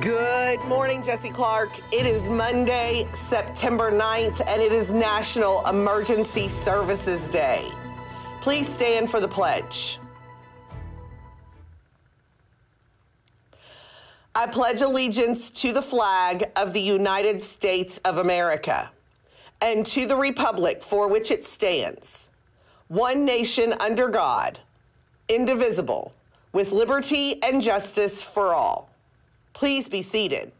Good morning, Jessie Clark. It is Monday, September 9th, and it is National Emergency Services Day. Please stand for the pledge. I pledge allegiance to the flag of the United States of America and to the republic for which it stands, one nation under God, indivisible, with liberty and justice for all. Please be seated.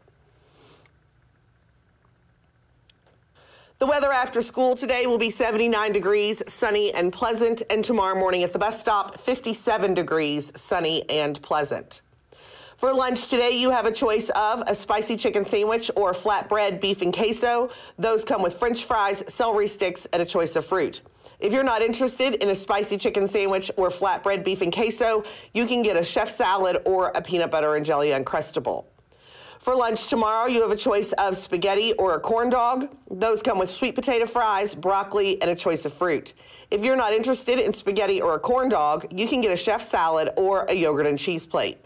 The weather after school today will be 79 degrees, sunny and pleasant, and tomorrow morning at the bus stop, 57 degrees, sunny and pleasant. For lunch today, you have a choice of a spicy chicken sandwich or flatbread beef and queso. Those come with french fries, celery sticks, and a choice of fruit. If you're not interested in a spicy chicken sandwich or flatbread beef and queso, you can get a chef salad or a peanut butter and jelly uncrustable. For lunch tomorrow, you have a choice of spaghetti or a corn dog. Those come with sweet potato fries, broccoli, and a choice of fruit. If you're not interested in spaghetti or a corn dog, you can get a chef salad or a yogurt and cheese plate.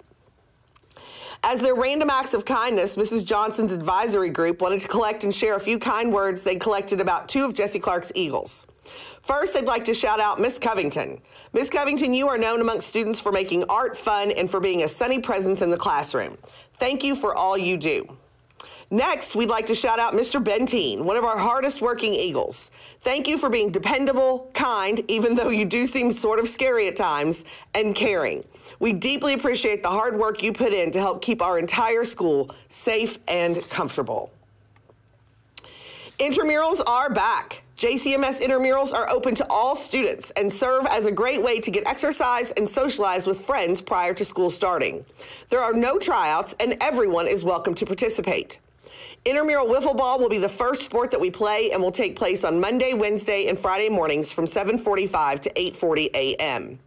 As their random acts of kindness, Mrs. Johnson's advisory group wanted to collect and share a few kind words they collected about two of Jessie Clark's Eagles. First, they'd like to shout out Miss Covington. Miss Covington, you are known amongst students for making art fun and for being a sunny presence in the classroom. Thank you for all you do. Next, we'd like to shout out Mr. Benteen, one of our hardest working Eagles. Thank you for being dependable, kind, even though you do seem sort of scary at times, and caring. We deeply appreciate the hard work you put in to help keep our entire school safe and comfortable. Intramurals are back. JCMS intramurals are open to all students and serve as a great way to get exercise and socialize with friends prior to school starting. There are no tryouts and everyone is welcome to participate. Intramural wiffle ball will be the first sport that we play and will take place on Monday, Wednesday, and Friday mornings from 7:45 to 8:40 a.m.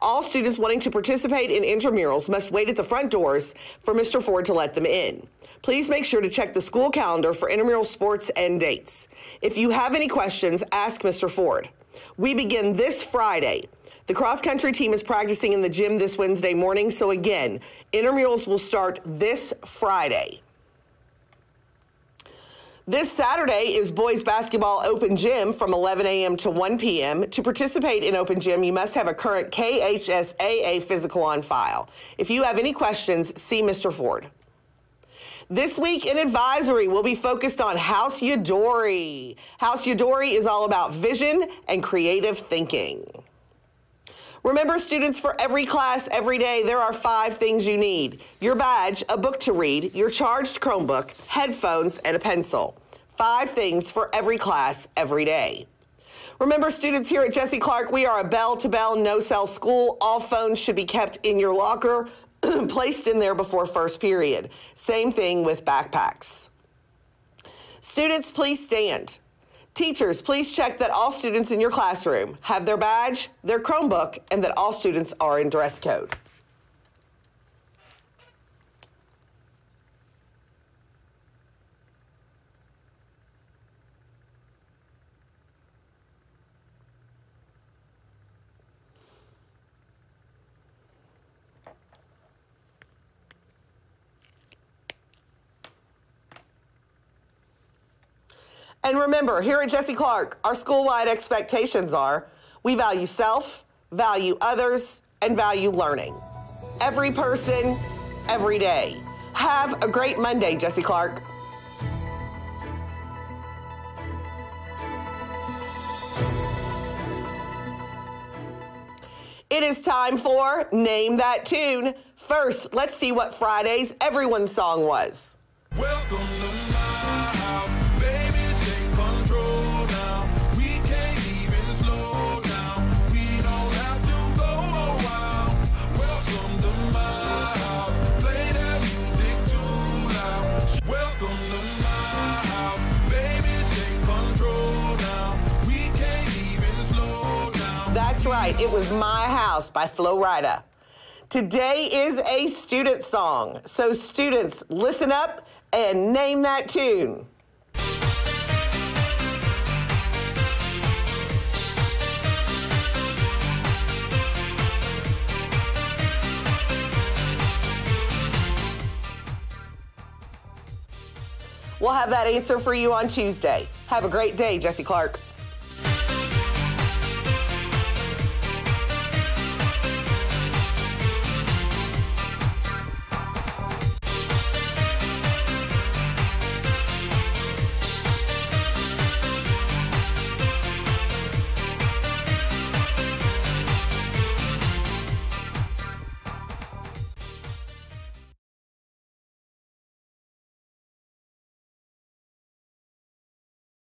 All students wanting to participate in intramurals must wait at the front doors for Mr. Ford to let them in. Please make sure to check the school calendar for intramural sports and dates. If you have any questions, ask Mr. Ford. We begin this Friday. The cross country team is practicing in the gym this Wednesday morning, so again, intramurals will start this Friday. This Saturday is Boys Basketball Open Gym from 11 a.m. to 1 p.m. To participate in Open Gym, you must have a current KHSAA physical on file. If you have any questions, see Mr. Ford. This week in advisory, we'll be focused on House Eudori. House Eudori is all about vision and creative thinking. Remember, students, for every class, every day, there are five things you need your badge, a book to read, your charged Chromebook, headphones, and a pencil. Five things for every class, every day. Remember, students here at Jessie Clark, we are a bell to bell, no cell school. All phones should be kept in your locker, placed in there before first period. Same thing with backpacks. Students, please stand. Teachers, please check that all students in your classroom have their badge, their Chromebook, and that all students are in dress code. And remember, here at Jessie Clark, our school wide expectations are we value self, value others, and value learning. Every person, every day. Have a great Monday, Jessie Clark. It is time for Name That Tune. First, let's see what Friday's Everyone's song was. Right, it was My House by Flo Rida. Today is a student song, so students, listen up and name that tune. We'll have that answer for you on Tuesday. Have a great day, Jessie Clark.